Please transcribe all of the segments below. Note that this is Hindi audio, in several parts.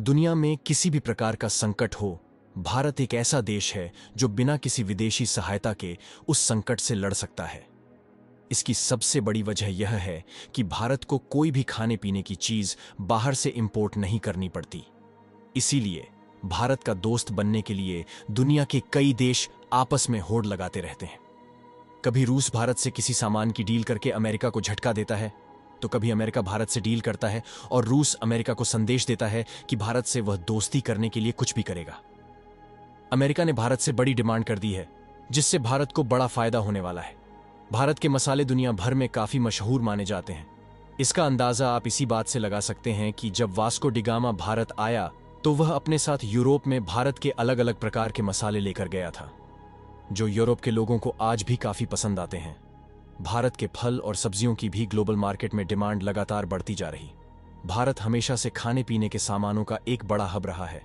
दुनिया में किसी भी प्रकार का संकट हो, भारत एक ऐसा देश है जो बिना किसी विदेशी सहायता के उस संकट से लड़ सकता है। इसकी सबसे बड़ी वजह यह है कि भारत को कोई भी खाने पीने की चीज़ बाहर से इंपोर्ट नहीं करनी पड़ती। इसीलिए भारत का दोस्त बनने के लिए दुनिया के कई देश आपस में होड़ लगाते रहते हैं। कभी रूस भारत से किसी सामान की डील करके अमेरिका को झटका देता है? तो कभी अमेरिका भारत से डील करता है और रूस अमेरिका को संदेश देता है कि भारत से वह दोस्ती करने के लिए कुछ भी करेगा। अमेरिका ने भारत से बड़ी डिमांड कर दी है, जिससे भारत को बड़ा फ़ायदा होने वाला है। भारत के मसाले दुनिया भर में काफ़ी मशहूर माने जाते हैं। इसका अंदाज़ा आप इसी बात से लगा सकते हैं कि जब वास्को डिगामा भारत आया तो वह अपने साथ यूरोप में भारत के अलग अलग प्रकार के मसाले लेकर गया था, जो यूरोप के लोगों को आज भी काफ़ी पसंद आते हैं। भारत के फल और सब्जियों की भी ग्लोबल मार्केट में डिमांड लगातार बढ़ती जा रही। भारत हमेशा से खाने पीने के सामानों का एक बड़ा हब रहा है।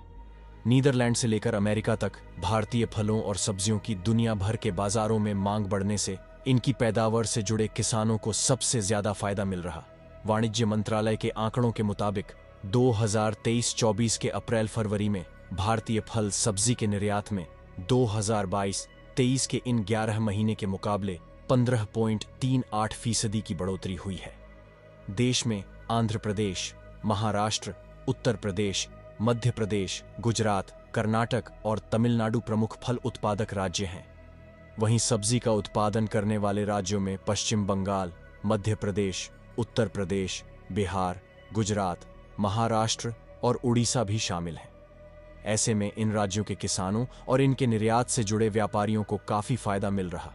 नीदरलैंड से लेकर अमेरिका तक भारतीय फलों और सब्जियों की दुनिया भर के बाजारों में मांग बढ़ने से इनकी पैदावार से जुड़े किसानों को सबसे ज़्यादा फ़ायदा मिल रहा। वाणिज्य मंत्रालय के आंकड़ों के मुताबिक 2023-24 के अप्रैल फरवरी में भारतीय फल सब्ज़ी के निर्यात में 2022-23 के इन 11 महीने के मुकाबले 15.38 फ़ीसदी की बढ़ोतरी हुई है। देश में आंध्र प्रदेश, महाराष्ट्र, उत्तर प्रदेश, मध्य प्रदेश, गुजरात, कर्नाटक और तमिलनाडु प्रमुख फल उत्पादक राज्य हैं। वहीं सब्ज़ी का उत्पादन करने वाले राज्यों में पश्चिम बंगाल, मध्य प्रदेश, उत्तर प्रदेश, बिहार, गुजरात, महाराष्ट्र और उड़ीसा भी शामिल हैं। ऐसे में इन राज्यों के किसानों और इनके निर्यात से जुड़े व्यापारियों को काफ़ी फ़ायदा मिल रहा।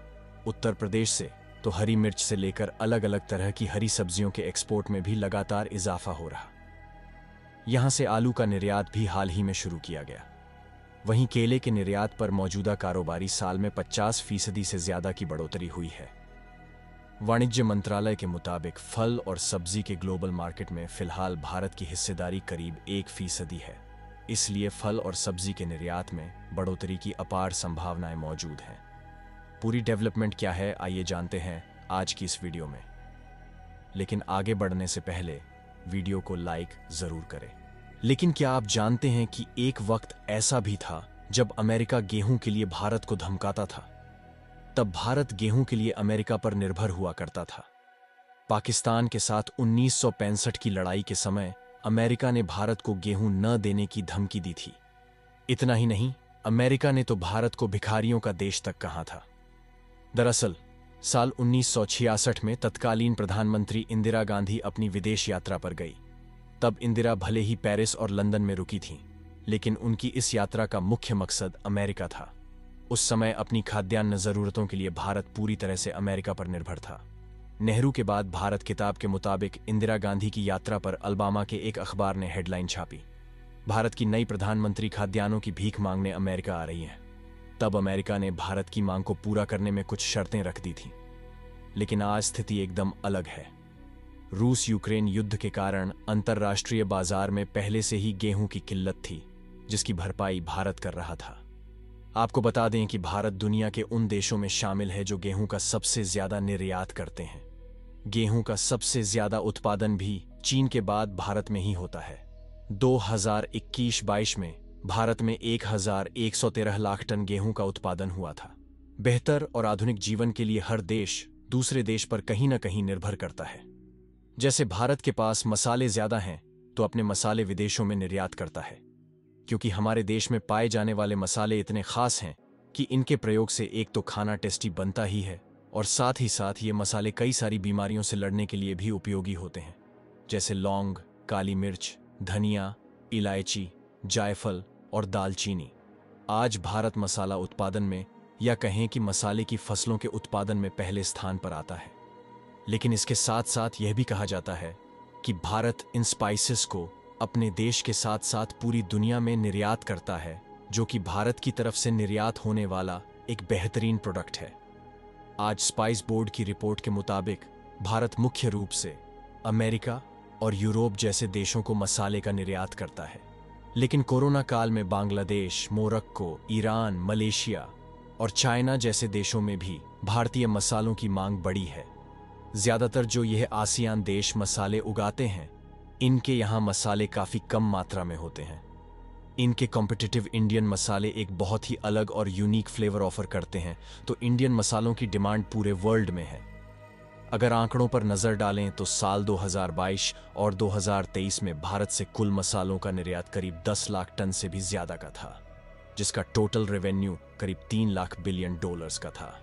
उत्तर प्रदेश से तो हरी मिर्च से लेकर अलग अलग तरह की हरी सब्जियों के एक्सपोर्ट में भी लगातार इजाफा हो रहा। यहाँ से आलू का निर्यात भी हाल ही में शुरू किया गया। वहीं केले के निर्यात पर मौजूदा कारोबारी साल में 50 फ़ीसदी से ज़्यादा की बढ़ोतरी हुई है। वाणिज्य मंत्रालय के मुताबिक फल और सब्ज़ी के ग्लोबल मार्केट में फ़िलहाल भारत की हिस्सेदारी करीब एक फ़ीसदी है। इसलिए फल और सब्ज़ी के निर्यात में बढ़ोतरी की अपार संभावनाएँ मौजूद हैं। पूरी डेवलपमेंट क्या है, आइए जानते हैं आज की इस वीडियो में। लेकिन आगे बढ़ने से पहले वीडियो को लाइक ज़रूर करें। लेकिन क्या आप जानते हैं कि एक वक्त ऐसा भी था जब अमेरिका गेहूँ के लिए भारत को धमकाता था? तब भारत गेहूँ के लिए अमेरिका पर निर्भर हुआ करता था। पाकिस्तान के साथ उन्नीस सौ पैंसठ की लड़ाई के समय अमेरिका ने भारत को गेहूँ न देने की धमकी दी थी। इतना ही नहीं, अमेरिका ने तो भारत को भिखारियों का देश तक कहा था। दरअसल साल 1966 में तत्कालीन प्रधानमंत्री इंदिरा गांधी अपनी विदेश यात्रा पर गई। तब इंदिरा भले ही पेरिस और लंदन में रुकी थीं, लेकिन उनकी इस यात्रा का मुख्य मकसद अमेरिका था। उस समय अपनी खाद्यान्न जरूरतों के लिए भारत पूरी तरह से अमेरिका पर निर्भर था। नेहरू के बाद भारत किताब के मुताबिक इंदिरा गांधी की यात्रा पर अल्बामा के एक अखबार ने हेडलाइन छापी। भारत की नई प्रधानमंत्री खाद्यान्नों की भीख मांगने अमेरिका आ रही हैं। तब अमेरिका ने भारत की मांग को पूरा करने में कुछ शर्तें रख दी थीं। लेकिन आज स्थिति एकदम अलग है। रूस यूक्रेन युद्ध के कारण अंतर्राष्ट्रीय बाज़ार में पहले से ही गेहूँ की किल्लत थी, जिसकी भरपाई भारत कर रहा था। आपको बता दें कि भारत दुनिया के उन देशों में शामिल है जो गेहूँ का सबसे ज़्यादा निर्यात करते हैं। गेहूँ का सबसे ज़्यादा उत्पादन भी चीन के बाद भारत में ही होता है। 2021-22 में भारत में 1113 लाख टन गेहूँ का उत्पादन हुआ था। बेहतर और आधुनिक जीवन के लिए हर देश दूसरे देश पर कहीं ना कहीं निर्भर करता है। जैसे भारत के पास मसाले ज़्यादा हैं तो अपने मसाले विदेशों में निर्यात करता है। क्योंकि हमारे देश में पाए जाने वाले मसाले इतने खास हैं कि इनके प्रयोग से एक तो खाना टेस्टी बनता ही है और साथ ही साथ ये मसाले कई सारी बीमारियों से लड़ने के लिए भी उपयोगी होते हैं। जैसे लौंग, काली मिर्च, धनिया, इलायची जायफल और दालचीनी। आज भारत मसाला उत्पादन में या कहें कि मसाले की फ़सलों के उत्पादन में पहले स्थान पर आता है। लेकिन इसके साथ साथ यह भी कहा जाता है कि भारत इन स्पाइसेस को अपने देश के साथ साथ पूरी दुनिया में निर्यात करता है, जो कि भारत की तरफ़ से निर्यात होने वाला एक बेहतरीन प्रोडक्ट है। आज स्पाइस बोर्ड की रिपोर्ट के मुताबिक भारत मुख्य रूप से अमेरिका और यूरोप जैसे देशों को मसाले का निर्यात करता है। लेकिन कोरोना काल में बांग्लादेश, मोरक्को, ईरान, मलेशिया और चाइना जैसे देशों में भी भारतीय मसालों की मांग बढ़ी है। ज़्यादातर जो यह आसियान देश मसाले उगाते हैं, इनके यहाँ मसाले काफ़ी कम मात्रा में होते हैं। इनके कॉम्पिटिटिव इंडियन मसाले एक बहुत ही अलग और यूनिक फ्लेवर ऑफ़र करते हैं तो इंडियन मसालों की डिमांड पूरे वर्ल्ड में है। अगर आंकड़ों पर नज़र डालें तो साल 2022 और 2023 में भारत से कुल मसालों का निर्यात करीब 10 लाख टन से भी ज़्यादा का था, जिसका टोटल रेवेन्यू करीब 3 लाख बिलियन डॉलर्स का था।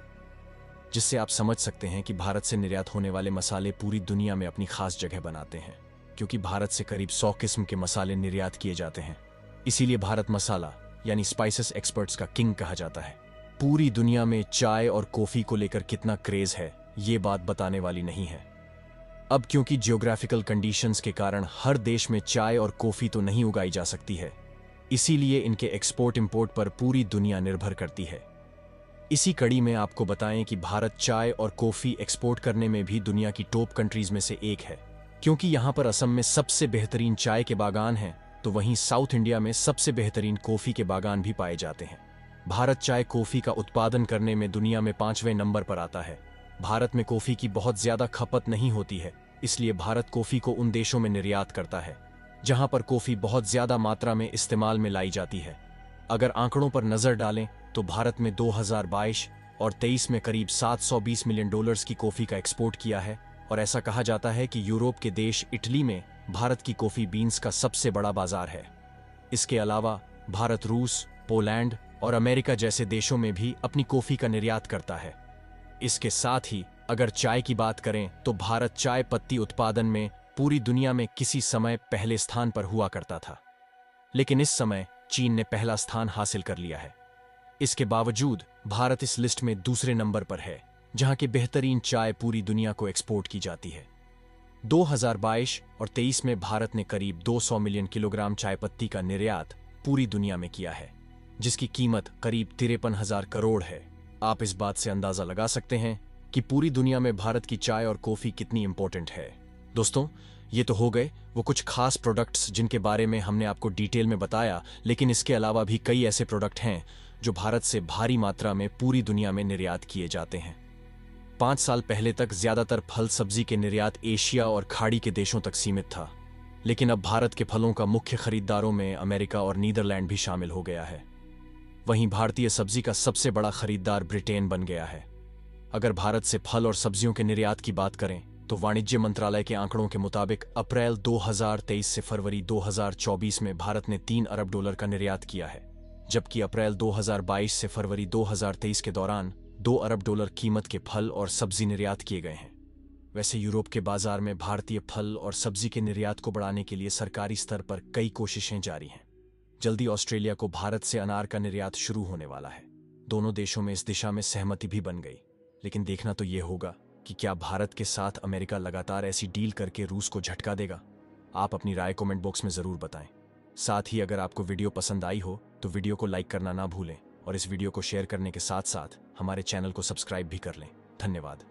जिससे आप समझ सकते हैं कि भारत से निर्यात होने वाले मसाले पूरी दुनिया में अपनी खास जगह बनाते हैं, क्योंकि भारत से करीब 100 किस्म के मसाले निर्यात किए जाते हैं। इसीलिए भारत मसाला, यानी स्पाइसेस एक्सपर्ट्स का किंग कहा जाता है। पूरी दुनिया में चाय और कॉफ़ी को लेकर कितना क्रेज है ये बात बताने वाली नहीं है। अब क्योंकि जियोग्राफिकल कंडीशंस के कारण हर देश में चाय और कॉफ़ी तो नहीं उगाई जा सकती है, इसीलिए इनके एक्सपोर्ट इंपोर्ट पर पूरी दुनिया निर्भर करती है। इसी कड़ी में आपको बताएँ कि भारत चाय और कॉफ़ी एक्सपोर्ट करने में भी दुनिया की टॉप कंट्रीज़ में से एक है। क्योंकि यहाँ पर असम में सबसे बेहतरीन चाय के बागान हैं तो वहीं साउथ इंडिया में सबसे बेहतरीन कॉफ़ी के बागान भी पाए जाते हैं। भारत चाय कॉफ़ी का उत्पादन करने में दुनिया में पाँचवें नंबर पर आता है। भारत में कॉफ़ी की बहुत ज़्यादा खपत नहीं होती है, इसलिए भारत कॉफ़ी को उन देशों में निर्यात करता है, जहाँ पर कॉफ़ी बहुत ज़्यादा मात्रा में इस्तेमाल में लाई जाती है। अगर आंकड़ों पर नज़र डालें तो भारत में 2022 और 23 में करीब 720 मिलियन डॉलर्स की कॉफ़ी का एक्सपोर्ट किया है, और ऐसा कहा जाता है कि यूरोप के देश इटली में भारत की कॉफ़ी बीन्स का सबसे बड़ा बाज़ार है। इसके अलावा, भारत रूस, पोलैंड और अमेरिका जैसे देशों में भी अपनी कॉफ़ी का निर्यात करता है। इसके साथ ही अगर चाय की बात करें तो भारत चाय पत्ती उत्पादन में पूरी दुनिया में किसी समय पहले स्थान पर हुआ करता था। लेकिन इस समय चीन ने पहला स्थान हासिल कर लिया है। इसके बावजूद भारत इस लिस्ट में दूसरे नंबर पर है, जहाँ की बेहतरीन चाय पूरी दुनिया को एक्सपोर्ट की जाती है। 2022 और 23 में भारत ने करीब 200 मिलियन किलोग्राम चाय पत्ती का निर्यात पूरी दुनिया में किया है, जिसकी कीमत करीब तिरपन हज़ार करोड़ है। आप इस बात से अंदाज़ा लगा सकते हैं कि पूरी दुनिया में भारत की चाय और कॉफ़ी कितनी इंपॉर्टेंट है। दोस्तों, ये तो हो गए वो कुछ खास प्रोडक्ट्स जिनके बारे में हमने आपको डिटेल में बताया, लेकिन इसके अलावा भी कई ऐसे प्रोडक्ट हैं जो भारत से भारी मात्रा में पूरी दुनिया में निर्यात किए जाते हैं। पाँच साल पहले तक ज़्यादातर फल सब्ज़ी के निर्यात एशिया और खाड़ी के देशों तक सीमित था, लेकिन अब भारत के फलों का मुख्य खरीदारों में अमेरिका और नीदरलैंड भी शामिल हो गया है। वहीं भारतीय सब्ज़ी का सबसे बड़ा खरीदार ब्रिटेन बन गया है। अगर भारत से फल और सब्जियों के निर्यात की बात करें तो वाणिज्य मंत्रालय के आंकड़ों के मुताबिक अप्रैल 2023 से फरवरी 2024 में भारत ने तीन अरब डॉलर का निर्यात किया है, जबकि अप्रैल 2022 से फरवरी 2023 के दौरान दो अरब डॉलर कीमत के फल और सब्ज़ी निर्यात किए गए हैं। वैसे यूरोप के बाज़ार में भारतीय फल और सब्ज़ी के निर्यात को बढ़ाने के लिए सरकारी स्तर पर कई कोशिशें जारी हैं। जल्दी ऑस्ट्रेलिया को भारत से अनार का निर्यात शुरू होने वाला है। दोनों देशों में इस दिशा में सहमति भी बन गई। लेकिन देखना तो ये होगा कि क्या भारत के साथ अमेरिका लगातार ऐसी डील करके रूस को झटका देगा। आप अपनी राय कमेंट बॉक्स में ज़रूर बताएँ। साथ ही अगर आपको वीडियो पसंद आई हो तो वीडियो को लाइक करना ना भूलें और इस वीडियो को शेयर करने के साथ साथ हमारे चैनल को सब्सक्राइब भी कर लें। धन्यवाद।